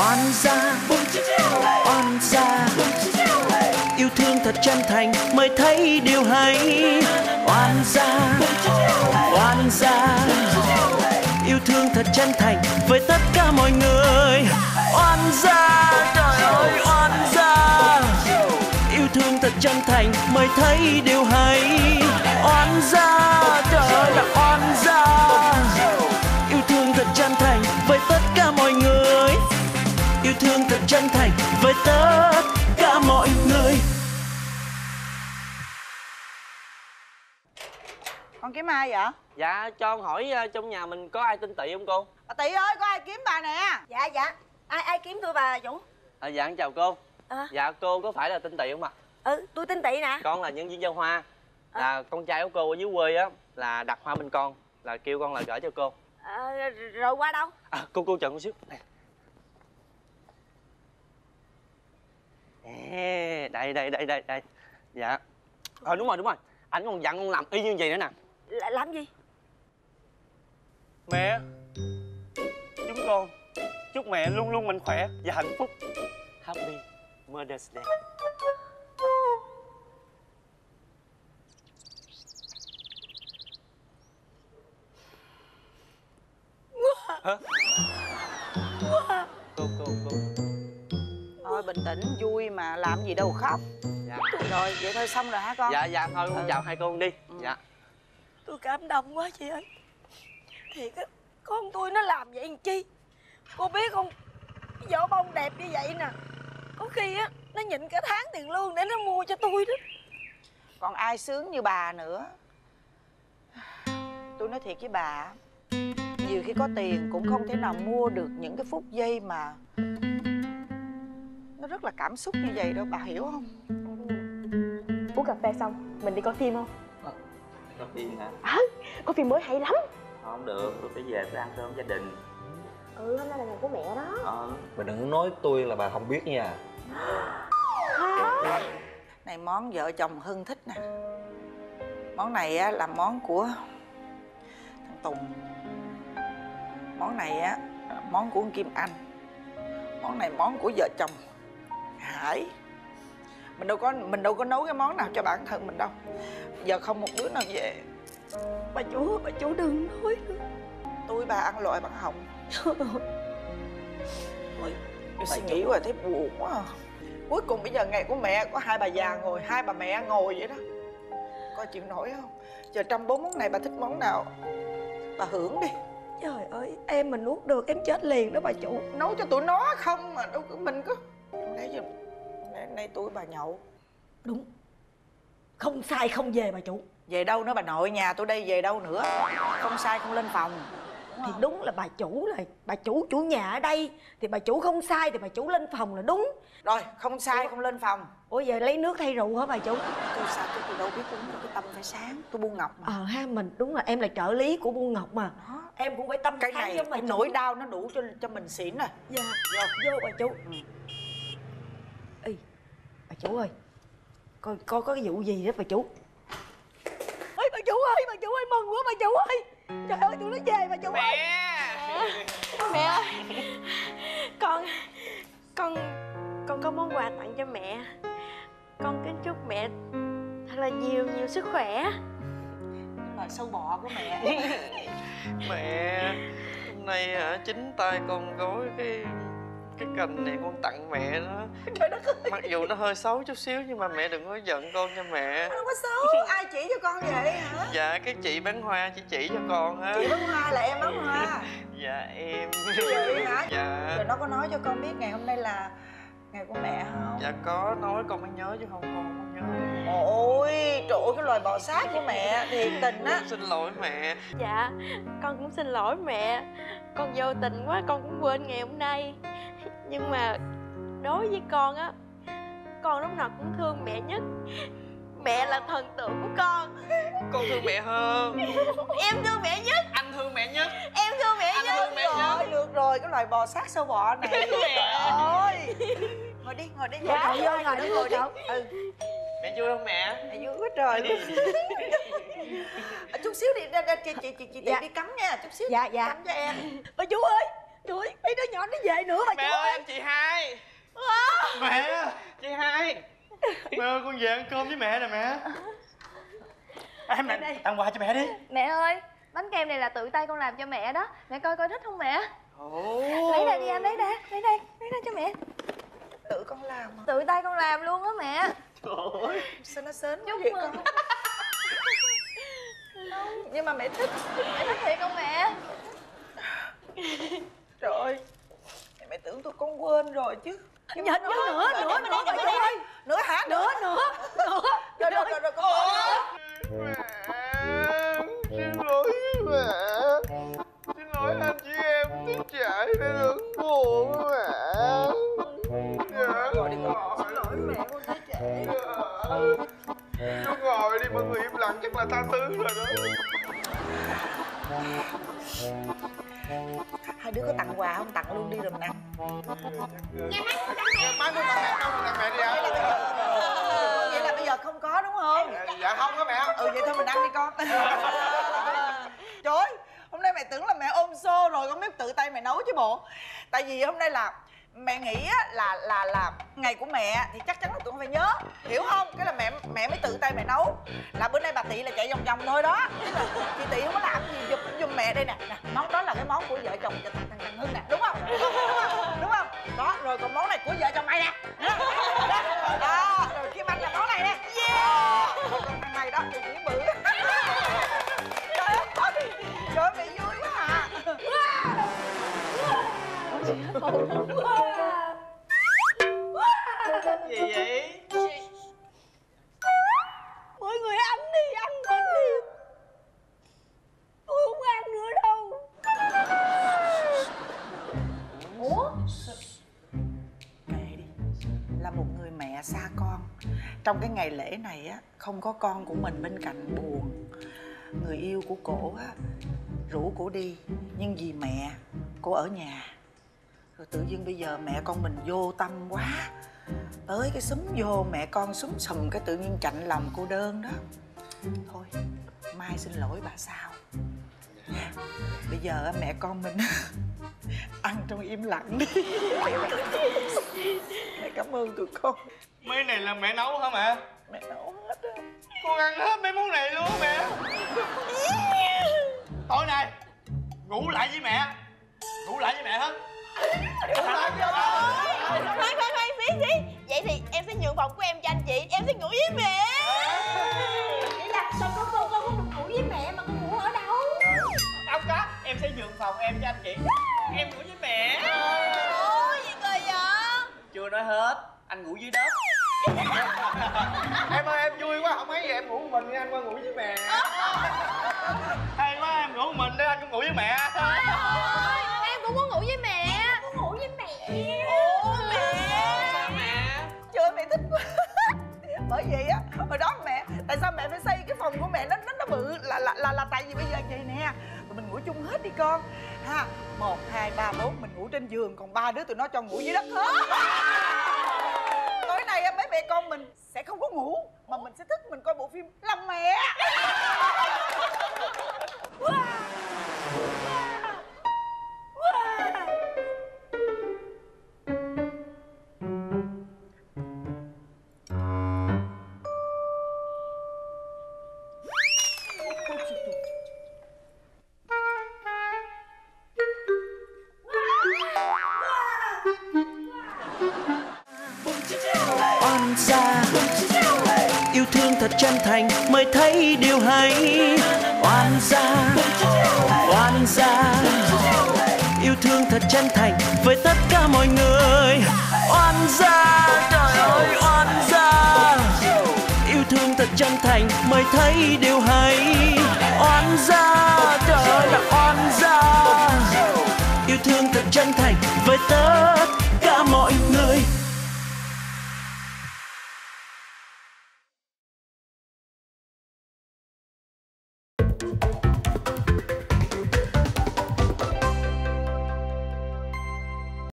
oan gia oan gia. Yêu thương thật chân thành mới thấy điều hay. Oan gia oan gia. Yêu thương thật chân thành với tất cả mọi người. Oan gia trời ơi oan gia. Yêu thương thật chân thành mới thấy điều hay con kiếm ai vậy? Dạ cho con hỏi ờ, trong nhà mình có ai tên Tị không cô? bà tị ơi có ai kiếm bà nè? Dạ dạ. Ai ai kiếm tôi bà dũng? À, dạ con chào cô. À. Dạ cô có phải là tên Tị không ạ? ừ tôi tên tị nè. Con là nhân viên giao hoa. À. Là con trai của cô ở dưới quê á Là đặt hoa bên con Là kêu con là gửi cho cô. À, rồi qua đâu? À, Cô cô chờ con xíu. Nè. Ê, đây đây đây đây đây. Dạ. Ờ đúng rồi đúng rồi. Anh còn dặn con làm y như vậy nữa nè L- làm gì? Mẹ Chúng con Chúc mẹ luôn luôn mạnh khỏe và hạnh phúc. Happy Mother's Day. Hả? Cô, cô, cô. Thôi bình tĩnh vui mà làm gì đâu khóc. Dạ, rồi vậy thôi xong rồi hả con? Dạ, dạ thôi con Ừ. chào hai con đi. Ừ. Dạ tôi cảm động quá chị ơi. Thiệt á con tôi nó làm vậy làm chi? Cô biết không vỏ bông đẹp như vậy nè. Có khi á nó nhịn cả tháng tiền lương để nó mua cho tôi đó. Còn ai sướng như bà nữa? Tôi nói thiệt với bà nhiều khi có tiền cũng không thể nào mua được những cái phút giây mà nó rất là cảm xúc như vậy đâu bà hiểu không? Uống cà phê xong mình đi coi phim không Có phim hả? có phim mới hay lắm. Không được, tôi phải về tôi ăn cơm gia đình. Ừ hôm nay là ngày của mẹ đó. Ờ. Bà đừng có nói tôi là bà không biết nha. Này món vợ chồng hưng thích nè. Món này á là món của thằng tùng. Món này á là món của kim anh. Món này món của vợ chồng hải. Mình đâu có mình đâu có nấu cái món nào cho bản thân mình đâu giờ không một đứa nào về. Bà chủ bà chủ đừng nói nữa. Tôi bà ăn loại bằng hồng. Ôi, suy nghĩ rồi thấy buồn quá à. cuối cùng bây giờ ngày của mẹ có hai bà già ngồi hai bà mẹ ngồi vậy đó. Coi chịu nổi không? Giờ trong bốn món này bà thích món nào? Bà hưởng đi. Trời ơi em mà nuốt được em chết liền đó bà chủ. Nấu cho tụi nó không mà đâu mình có. Nãy giờ nay tôi bà nhậu. Đúng không sai không về bà chủ. Về đâu nữa bà nội nhà tôi đây về đâu nữa? Không sai không lên phòng. Thì đúng là bà chủ là bà chủ chủ nhà ở đây. Thì bà chủ không sai thì bà chủ lên phòng là đúng. Rồi không sai không lên phòng. Ủa giờ lấy nước thay rượu hả bà chủ? Tôi sao tôi, tôi đâu biết uống được cái tâm phải sáng. Tôi buôn ngọc mà. Ờ ha mình đúng là em là trợ lý của buôn ngọc mà. Đó. em cũng phải tâm cái này giống cái nỗi đau nó đủ cho cho mình xỉn rồi. Dạ vô. vô bà chủ. Ừ. Ê, bà chủ ơi coi coi có cái vụ gì đó bà chủ? Ơi bà chủ ơi bà chủ ơi mừng quá bà chủ ơi. Trời ơi tụi nó về bà chủ ơi. Mẹ. Ơi. Con con con có món quà tặng cho mẹ. Con kính chúc mẹ thật là nhiều nhiều sức khỏe. Mà sâu bọ của mẹ? Mẹ Hôm nay hả chính tay con gói cái cái cành này con tặng mẹ nó. Trời đất ơi. Mặc dù nó hơi xấu chút xíu nhưng mà mẹ đừng có giận con nha mẹ. Đâu có xấu ai chỉ cho con vậy hả? Dạ cái chị bán hoa chỉ chỉ cho con á. Chị bán hoa là em bán hoa. Dạ em. Vậy hả? Dạ. Rồi nó có nói cho con biết ngày hôm nay là ngày của mẹ không? Dạ có nói con mới nhớ chứ không con không nhớ. Ôi trời ơi cái loài bò sát của mẹ thiệt tình á. Xin lỗi mẹ. Dạ con cũng xin lỗi mẹ. Con vô tình quá con cũng quên ngày hôm nay nhưng mà đối với con á con lúc nào cũng thương mẹ nhất. Mẹ là thần tượng của con. Con thương mẹ hơn. Em thương mẹ nhất. Anh thương mẹ nhất. Em thương mẹ Anh nhất. thương mẹ nhất. Rồi được rồi cái loài bò sát sâu bọ này. Trời ơi. Ngồi đi ngồi đi. Ngồi Dạ, đi vô, ngồi ngồi đi đi, ngồi đi. Ngồi ừ. Mẹ vui không mẹ. Mẹ vui quá trời luôn chút xíu đi ra, ra chị chị chị chị Dạ. đi cắm nha chút xíu. Dạ, dạ. cắm cho em. Bà chủ ơi cười mấy đứa nhỏ nó về nữa mà mẹ chú ơi anh chị hai. Mẹ. Chị hai. Mẹ ơi con về ăn cơm với mẹ nè mẹ. Em mẹ tặng quà cho mẹ đi. Mẹ ơi Bánh kem này là tự tay con làm cho mẹ đó. Mẹ coi coi thích không mẹ? Ồ. Lấy đây đi anh lấy đây Lấy đây Lấy đây cho mẹ. Tự con làm mà Tự tay con làm luôn á mẹ. Trời ơi sao nó sến Chúc vậy mừng. con? Nhưng mà mẹ thích Mẹ thích thiệt không mẹ trời ơi mẹ tưởng tôi con quên rồi chứ. Nhưng mà Nhớ- nữa, nữa, nữa, nói nữa, rồi, nữa. trời ơi. nữa hả nữa nữa nữa nữa rồi rồi rồi rồi con mẹ xin lỗi mẹ. Xin lỗi anh chị em tiết chạy nên đừng buồn mẹ. Dạ. Gọi đi con xin lỗi mẹ con thấy trễ chú ngồi đi mọi người im lặng chắc là tha thứ rồi đó tặng quà không tặng luôn đi rồi mình ăn. Mai con tặng mẹ đâu tặng mẹ đi ạ vậy là bây giờ không có đúng không? Dạ không á mẹ. Ừ vậy thôi mình ăn đi con. Trời ơi hôm nay mẹ tưởng là mẹ ôm xô rồi con biết tự tay mẹ nấu chứ bộ. Tại vì hôm nay là mẹ nghĩ á, là là là ngày của mẹ thì chắc chắn là tụi con phải nhớ. Hiểu không? Cái là mẹ mẹ mới tự tay mẹ nấu. Là bữa nay bà tị là chạy vòng vòng thôi đó. Chị tị không có làm gì giùm giùm mẹ đây nè. Nè món đó là cái món của vợ chồng cho thằng vợ chồng mày nè. Đó, rồi kim anh là món này nè. Yeah. Thằng này đó thì chỉ bự. Trời ơi trời ơi mẹ vui quá à mẹ xa con. Trong cái ngày lễ này á, không có con của mình bên cạnh buồn. Người yêu của cổ á, rủ cổ đi, nhưng vì mẹ cô ở nhà. Rồi tự nhiên bây giờ mẹ con mình vô tâm quá. Tới cái súng vô, mẹ con súng sùm cái tự nhiên chạnh lòng cô đơn đó. Thôi, mai xin lỗi bà sao. Bây giờ mẹ con mình ăn trong im lặng đi. Mẹ cảm ơn tụi con. Mấy này là mẹ nấu hả mẹ? Mẹ nấu hết á. Con ăn hết mấy món này luôn á mẹ. Tối nay ngủ lại với mẹ. Ngủ lại với mẹ hết. Khoan khoan khoan phí phí. Vậy thì em sẽ nhượng phòng của em cho anh chị. Em sẽ ngủ với mẹ em sẽ nhường phòng em cho anh chị. Em ngủ với mẹ. Ôi gì cười vậy? Chưa nói hết anh ngủ dưới đất. Em ơi em vui quá không mấy vậy em ngủ một mình anh qua ngủ với mẹ. Hay quá em ngủ một mình đi anh cũng ngủ với mẹ trên giường còn ba đứa tụi nó cho ngủ dưới đất hết. Oan gia yêu thương thật chân thành với tất cả mọi người. Oan gia, trời ơi, oan gia. Yêu thương thật chân thành mới thấy điều hay. Oan gia, trời ơi, là oan gia.